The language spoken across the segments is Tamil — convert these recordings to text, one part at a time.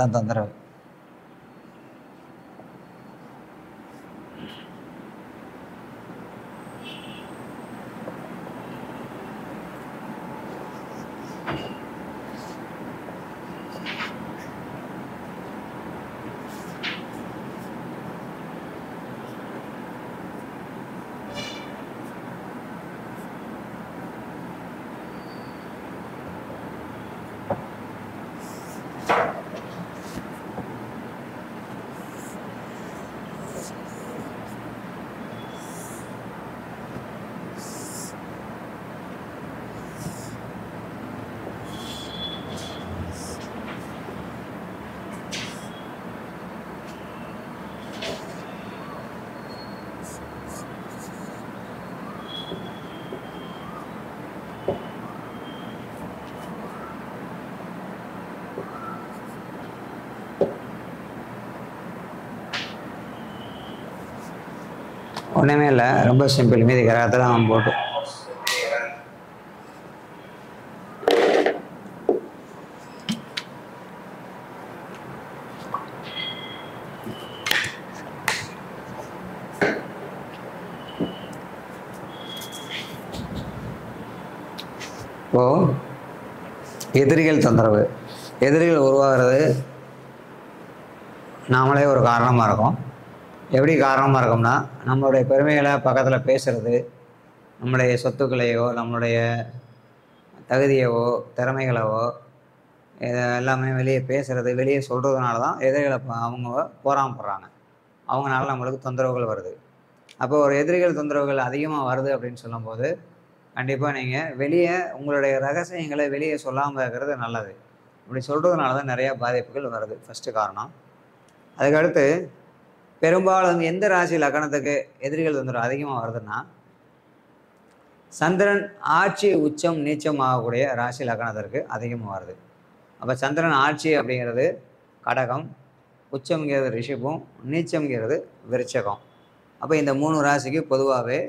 அதான் தொந்தரவு ஒன்றுமே இல்லை. ரொம்ப சிம்பிள் மீதி கிரகத்தை தான் போட்டு. இப்போ எதிரிகள் தொந்தரவு. எதிரிகள் உருவாகிறது. நாமளே ஒரு காரணமாக இருக்கும். எப்படி காரணமாக இருக்கும்னா நம்மளுடைய பெருமைகளை பக்கத்தில் பேசுறது நம்மளுடைய சொத்துக்களையோ நம்மளுடைய தகுதியவோ திறமைகளவோ இதை எல்லாமே வெளியே பேசுறது வெளியே சொல்கிறதுனால தான் எதிரிகளை ப- அவங்க போராமப்படுறாங்க அவங்களால நம்மளுக்கு தொந்தரவுகள் வருது. அப்போ ஒரு எதிரிகள் தொந்தரவுகள் அதிகமாக வருது அப்படின்னு சொல்லும்போது கண்டிப்பாக நீங்கள் வெளியே உங்களுடைய ரகசியங்களை வெளியே சொல்லாமல் இருக்கிறது நல்லது. இப்படி சொல்கிறதுனால தான் நிறையா பாதிப்புகள் வருது. ஃபஸ்ட்டு காரணம். அதுக்கடுத்து பெரும்பாலும் எந்த ராசி லக்கணத்துக்கு எதிரிகள் தொந்தரவு அதிகமாக வருதுன்னா சந்திரன் ஆட்சி உச்சம் நீச்சம் ஆகக்கூடிய ராசி லக்கணத்திற்கு அதிகமாக வருது. அப்போ சந்திரன் ஆட்சி அப்படிங்கிறது கடகம் உச்சம்ங்கிறது ரிஷபம் நீச்சம்ங்கிறது விருச்சகம். அப்போ இந்த மூணு ராசிக்கு பொதுவாகவே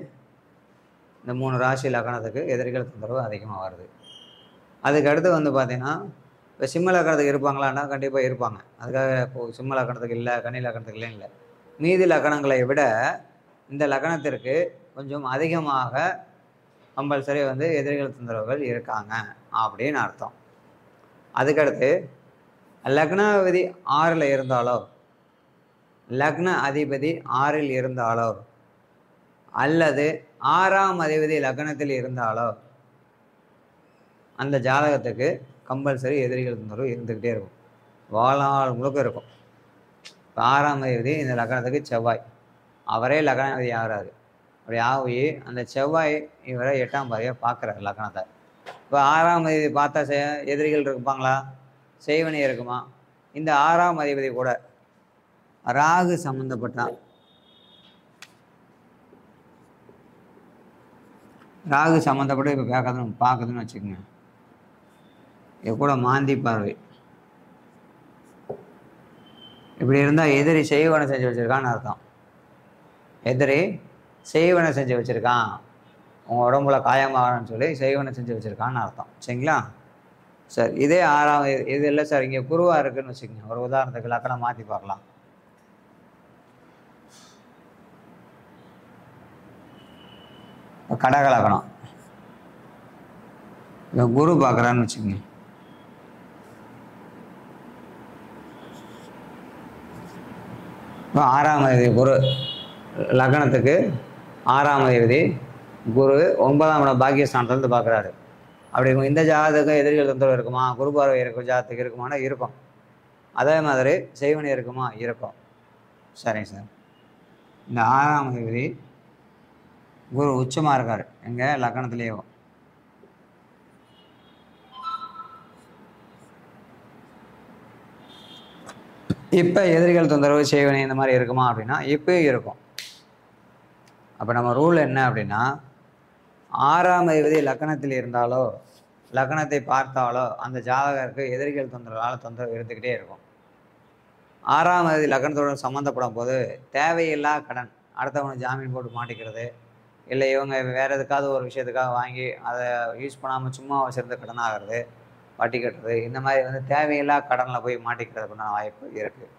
இந்த மூணு ராசி லக்கணத்துக்கு எதிரிகள் தொந்தரவு அதிகமாக வருது. அதுக்கு அடுத்து வந்து பார்த்தீங்கன்னா இப்போ சிம்ம லக்கணத்துக்கு இருப்பாங்களான்னா கண்டிப்பாக இருப்பாங்க. அதுக்காக இப்போ சிம்ம லக்கணத்துக்கு இல்லை கன்னி லக்கணத்துக்கு இல்லைன்னு இல்லை. மீதி லக்கணங்களை விட இந்த லக்கணத்திற்கு கொஞ்சம் அதிகமாக கம்பல்சரி வந்து எதிரிகள் தொந்தரவுகள் இருக்காங்க அப்படின்னு அர்த்தம். அதுக்கடுத்து லக்னாதிபதி ஆறில் இருந்தாலோ லக்ன அதிபதி ஆறில் இருந்தாலோ அல்லது ஆறாம் அதிபதி லக்னத்தில் இருந்தாலோ அந்த ஜாதகத்துக்கு கம்பல்சரி எதிரிகள் தொந்தரவு இருந்துக்கிட்டே இருக்கும். வாழ்நாள் முழுக்க இருக்கும். இப்போ ஆறாம் அதிபதி இந்த லக்னத்துக்கு செவ்வாய். அவரே லக்னாதிபதி ஆகிறாரு. அப்படி ஆகி அந்த செவ்வாய் இவரை எட்டாம் பாதியாக பார்க்குறாரு லக்னத்தை. இப்போ ஆறாம் அதிபதி பார்த்தா செ எதிரிகள் இருப்பாங்களா செய்வனி இருக்குமா? இந்த ஆறாம் அதிபதி கூட ராகு சம்மந்தப்பட்ட ராகு சம்மந்தப்பட்டு இப்போ பார்க்கறதுன்னு பார்க்குதுன்னு வச்சுக்கோங்க. இது கூட மாந்தி பார்வை. இப்படி இருந்தால் எதிரி செய்வனை செஞ்சு வச்சுருக்கான்னு அர்த்தம். எதிரி செய்வனை செஞ்சு வச்சுருக்கான். உங்கள் உடம்புல காயமாகணும்னு சொல்லி செய்வனை செஞ்சு வச்சுருக்கான்னு அர்த்தம். சரிங்களா? சார் இதே ஆறாம் இது- இல்லை சார் இங்கே குருவாக இருக்குன்னு வச்சுக்கோங்க. ஒரு உதாரணத்துக்கு லக்கணம் மாற்றி பார்க்கலாம். கடக லக்கணம் குரு பார்க்குறான்னு வச்சுக்கோங்க. ஆறாம் தேதி குரு லக்னத்துக்கு ஆறாம் அதிபதி குரு ஒன்பதாம் இடம் பாக்கியஸ்தானத்துலேருந்து பார்க்குறாரு. அப்படி இருக்கும். இந்த ஜாதகம் எதிரிகள் தொந்தரவு இருக்குமா? குரு பார்வை இருக்கும் ஜாதத்துக்கு இருக்குமானா? இருக்கும். அதே மாதிரி செய்வனி இருக்குமா? இருக்கும். சரிங்க சார். இந்த ஆறாம் அதிபதி குரு உச்சமாக இருக்கார். எங்கள் லக்கணத்துலேயும் இப்போ எதிரிகள் தொந்தரவு செய்வனி இந்த மாதிரி இருக்குமா அப்படின்னா இப்போயும் இருக்கும். அப்போ நம்ம ரூல் என்ன அப்படின்னா ஆறாம் அதிபதி லக்கணத்தில் இருந்தாலோ லக்கணத்தை பார்த்தாலோ அந்த ஜாதகருக்கு எதிரிகள் தொந்தரவால் தொந்தரவு இருந்துக்கிட்டே இருக்கும். ஆறாம் அதிபதி லக்கணத்துடன் சம்மந்தப்படும் போது தேவையில்லா கடன் அடுத்தவனுக்கு ஜாமீன் போட்டு மாட்டிக்கிறது இல்லை இவங்க வேறு எதுக்காவது ஒரு விஷயத்துக்காக வாங்கி அதை யூஸ் பண்ணாமல் சும்மா வச்சிருந்த கடன் ஆகிறது வட்டி கட்டுறது இந்த மாதிரி வந்து தேவையில்லா கடனில் போய் மாட்டிக்கிறதுக்குண்டான வாய்ப்பு இருக்குது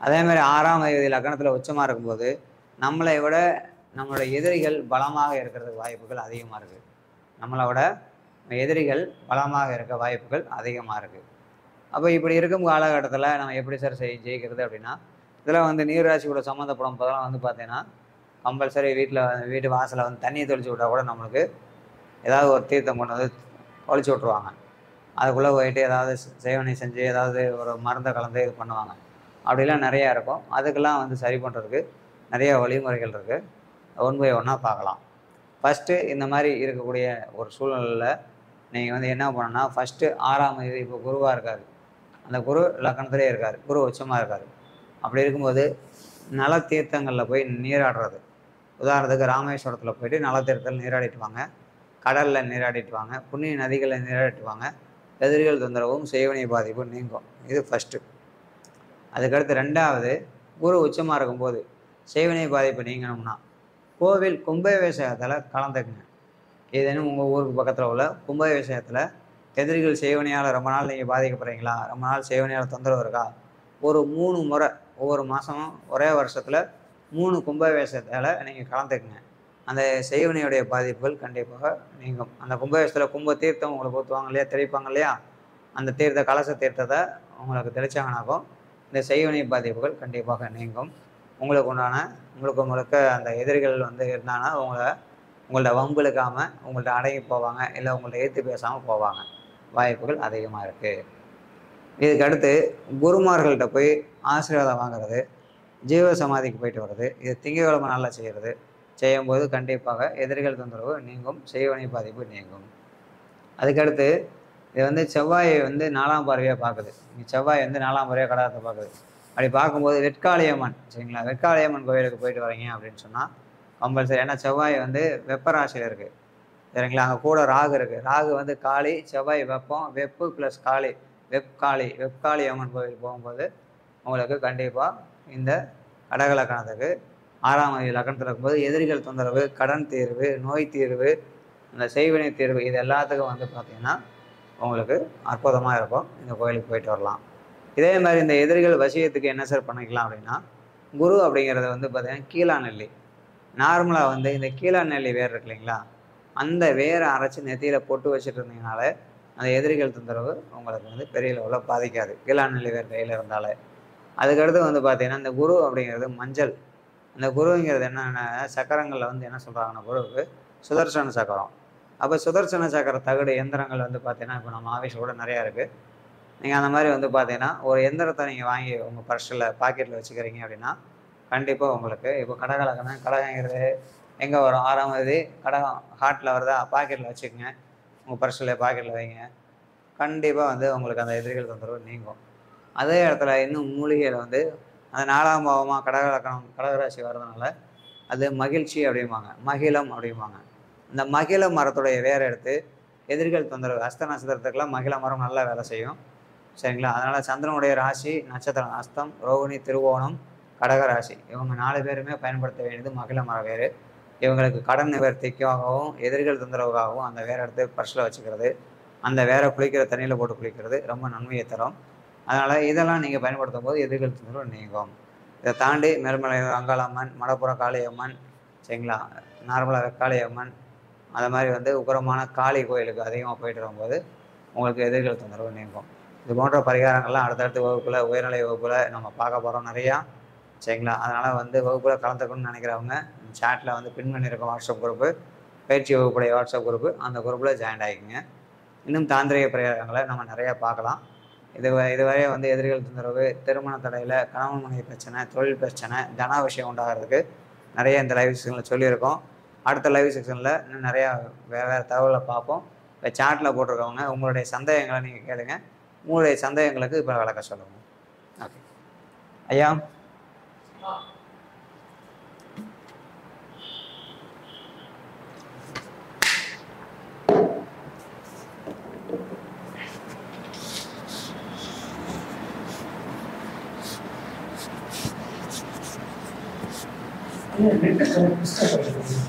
அதே மாதிரி ஆறாம் தேதி லக்கணத்தில் உச்சமாக இருக்கும்போது நம்மளை விட நம்மளோட எதிரிகள் பலமாக இருக்கிறதுக்கு வாய்ப்புகள் அதிகமாக இருக்குது நம்மளை விட எதிரிகள் பலமாக இருக்க வாய்ப்புகள் அதிகமாக இருக்குது அப்போ இப்படி இருக்கும் காலகட்டத்தில் நம்ம எப்படி சார் செய் ஜெயிக்கிறது அப்படின்னா இதில் வந்து நீர்ராசியோட சம்மந்தப்படும் போதெல்லாம் வந்து பார்த்தீங்கன்னா கம்பல்சரி வீட்டில் வீட்டு வாசலில் வந்து தண்ணியை தெளிச்சு விட்டால் கூட நம்மளுக்கு ஏதாவது ஒரு தீர்த்தம் கொண்டு வந்து ஒழிச்சு விட்ருவாங்க அதுக்குள்ளே போயிட்டு ஏதாவது சேவனை செஞ்சு ஏதாவது ஒரு மருந்தை கலந்து இது பண்ணுவாங்க. அப்படிலாம் நிறையா இருக்கும். அதுக்கெல்லாம் வந்து சரி பண்ணுறதுக்கு நிறைய வழிமுறைகள் இருக்குது ஒன் பை ஒன்னாக பார்க்கலாம். ஃபஸ்ட்டு இந்த மாதிரி இருக்கக்கூடிய ஒரு சூழ்நிலையில் நீங்கள் வந்து என்ன பண்ணணும்னா ஃபஸ்ட்டு ஆறாம் இது இப்போ குருவாக இருக்கார். அந்த குரு லக்கணத்திலே இருக்கார். குரு உச்சமாக இருக்கார். அப்படி இருக்கும்போது நல தீர்த்தங்களில் போய் நீராடுறது. உதாரணத்துக்கு ராமேஸ்வரத்தில் போயிட்டு நல தீர்த்தத்தில் நீராடிட்டு வாங்க. கடலில் நீராடிட்டு வாங்க. புண்ணிய நதிகளில் நீராடிட்டு வாங்க. எதிரிகள் தொந்தரவும் செய்வனை பாதிப்பும் நீங்கும். இது ஃபஸ்ட்டு அதுக்கடுத்து ரெண்டாவது குரு உச்சமாக இருக்கும்போது செய்வினை பாதிப்பு நீங்கணும்னா கோவில் கும்பாபிஷேகத்தில் கலந்துக்குங்க. ஏதேனும் உங்கள் ஊருக்கு பக்கத்தில் உள்ள கும்பாபிஷேகத்தில் எதிரிகள் செய்வனையால் ரொம்ப நாள் நீங்கள் பாதிக்கப்படுறீங்களா? ரொம்ப நாள் செய்வனையால் தொந்தரவு இருக்கா? ஒரு மூணு முறை ஒவ்வொரு மாதமும் ஒரே வருஷத்தில் மூணு கும்பாபிஷேகத்தில் நீங்கள் கலந்துக்குங்க. அந்த செய்வனையுடைய பாதிப்புகள் கண்டிப்பாக நீங்கும். அந்த கும்பகேஷத்தில் கும்ப தீர்த்தம் உங்களுக்கு ஊற்றுவாங்க இல்லையா? தெளிப்பாங்க இல்லையா? அந்த தீர்த்த கலச தீர்த்தத்தை உங்களுக்கு தெளிச்சாங்கனாக்கும் இந்த செய்வனை பாதிப்புகள் கண்டிப்பாக நீங்கும். உங்களுக்கு உண்டான உங்களுக்கு உங்களுக்கு அந்த எதிரிகள் வந்து இருந்தாங்கன்னா உங்களை உங்கள்ட்ட வம்புழுக்காமல் உங்கள்ட்ட அடங்கி போவாங்க இல்லை உங்கள்ட்ட ஏற்று பேசாமல் போவாங்க. வாய்ப்புகள் அதிகமாக இருக்குது இதுக்கடுத்து குருமார்கள்ட்ட போய் ஆசீர்வாதம் வாங்குறது ஜீவ சமாதிக்கு போயிட்டு வர்றது இது திங்கக்கிழமை நல்லா செய்கிறது செய்யும்போது கண்டிப்பாக எதிரிகள் தொந்தரவு நீங்கும் செய்வனை பாதிப்பு நீங்கும். அதுக்கடுத்து இது வந்து செவ்வாயை வந்து நாலாம் பார்வையாக பார்க்குது. செவ்வாய் வந்து நாலாம் பார்வையாக கடகத்தை பார்க்குது. அப்படி பார்க்கும்போது வெட்காளியம்மன் சரிங்களா? வெட்காளியம்மன் கோயிலுக்கு போயிட்டு வரீங்க அப்படின்னு சொன்னால் கம்பல்சரி ஏன்னா செவ்வாய் வந்து வெப்பராசியில் இருக்குது சரிங்களா? அங்கே கூட ராகு இருக்குது ராகு வந்து காளி செவ்வாய் வெப்பம் வெப்பு ப்ளஸ் காளி. வெப்காளி வெப்காளி அம்மன் கோயில் போகும்போது உங்களுக்கு கண்டிப்பாக இந்த கடகலக்கணத்துக்கு ஆறாம் வகை லக்கணத்தில் இருக்கும்போது எதிரிகள் தொந்தரவு கடன் தீர்வு நோய் தீர்வு அந்த செய்வினை தீர்வு இது எல்லாத்துக்கும் வந்து பார்த்திங்கன்னா உங்களுக்கு அற்புதமாக இருக்கும். இந்த கோயிலுக்கு போயிட்டு வரலாம். இதே மாதிரி இந்த எதிரிகள் வசியத்துக்கு என்ன சார் பண்ணிக்கலாம் அப்படின்னா குரு அப்படிங்கிறது வந்து பார்த்திங்கன்னா கீழா நெல்லி. நார்மலாக வந்து இந்த கீழா நெல்லி வேர் இருக்கு இல்லைங்களா? அந்த வேரை அரைச்சி நெத்தியில் பொட்டு வச்சுட்டு இருந்தீங்கனால அந்த எதிரிகள் தொந்தரவு உங்களுக்கு வந்து பெரிய லெவலில் பாதிக்காது. கீழா நெல்லி வேர் கையில் இருந்தாலே. அதுக்கடுத்து வந்து பார்த்திங்கன்னா இந்த குரு அப்படிங்கிறது மஞ்சள். அந்த குருங்கிறது என்னென்ன சக்கரங்களில் வந்து என்ன சொல்கிறாங்கன்னா குருவுக்கு சுதர்சன சக்கரம். அப்போ சுதர்சன சக்கர தகடு எந்திரங்கள் வந்து பார்த்தீங்கன்னா இப்போ நம்ம ஆஃபீஸ் கூட நிறையா இருக்குது நீங்கள் அந்த மாதிரி வந்து பார்த்தீங்கன்னா ஒரு எந்திரத்தை நீங்கள் வாங்கி உங்கள் பர்ஸில் பாக்கெட்டில் வச்சுக்கிறீங்க அப்படின்னா கண்டிப்பாக உங்களுக்கு இப்போ கடகலக்கணும் கடகங்கிறது எங்கே வரும்? ஆறாம் தேதி கடகம் ஹார்ட்டில் வருதா? பாக்கெட்டில் வச்சுக்கோங்க. உங்கள் பர்ஸில் பாக்கெட்டில் வைங்க. கண்டிப்பாக வந்து உங்களுக்கு அந்த எதிரிகள் தொந்தரவு நீங்கும். அதே இடத்துல இன்னும் மூலிகையில் வந்து அந்த நாலாம் பாவமாக கடகலக்கணம் கடகராசி வர்றதுனால அது மகிழ்ச்சி அப்படிம்பாங்க. மகிழம் அப்படிம்பாங்க. இந்த மகிழ மரத்துடைய வேர் எடுத்து எதிரிகள் தொந்தரவு அஸ்த நட்சத்திரத்துக்கெல்லாம் மகிழ மரம் நல்லா வேலை செய்யும். சரிங்களா? அதனால் சந்திரனுடைய ராசி நட்சத்திரம் அஸ்தம் ரோகிணி திருவோணம் கடகராசி. இவங்க நாலு பேருமே பயன்படுத்த வேண்டியது மகிழ மர வேறு. இவங்களுக்கு கடன் நிவர்த்திக்காகவும் எதிரிகள் தொந்தரவுக்காகவும் அந்த வேரை எடுத்து பர்ஸில் வச்சுக்கிறது. அந்த வேரை குளிக்கிற தண்ணியில் போட்டு குளிக்கிறது ரொம்ப நன்மையை தரும். அதனால் இதெல்லாம் நீங்கள் பயன்படுத்தும் போது எதிர்கொள்ளும் நீங்கும். இதை தாண்டி மேல்மலை அங்காளம்மன் மடப்புற காளியம்மன் சரிங்களா? நார்மலாக வெக்காளியம்மன் அது மாதிரி வந்து உக்கரமான காளி கோயிலுக்கு அதிகமாக போயிட்டு வரும்போது உங்களுக்கு எதிர்கள் தொந்தரவு நீங்கும். இது போன்ற பரிகாரங்கள்லாம் அடுத்தடுத்த வகுப்பில் உயர்நிலை வகுப்பில் நம்ம பார்க்க போகிறோம் நிறையா சரிங்களா? அதனால் வந்து வகுப்பில் கலந்துக்கணும்னு நினைக்கிறவங்க சேட்டில் வந்து பின் பண்ணியிருக்க வாட்ஸ்அப் குரூப்பு பயிற்சி வகுப்புடைய வாட்ஸ்அப் குரூப்பு அந்த குரூப்பில் ஜாயின் ஆகிக்குங்க இன்னும் தாந்திரிக பரிகாரங்களை நம்ம நிறையா பார்க்கலாம். இது இதுவரை வந்து எதிரிகள் தொந்தரவு திருமண தடையில் கணவன் மனைவி பிரச்சனை தொழில் பிரச்சனை தன விஷயம் உண்டாகிறதுக்கு நிறைய இந்த லைவ் செக்ஷனில் சொல்லியிருக்கோம். அடுத்த லைவ் செக்ஷனில் இன்னும் நிறையா வேறு வேறு தகவலை பார்ப்போம். இப்போ சாட்டில் போட்டிருக்கவங்க உங்களுடைய சந்தேகங்களை நீங்கள் கேளுங்க. உங்களுடைய சந்தேகங்களுக்கு இப்போ விளக்க சொல்லுங்கள் ஓகே ஐயா? ね、っ絡をしたから。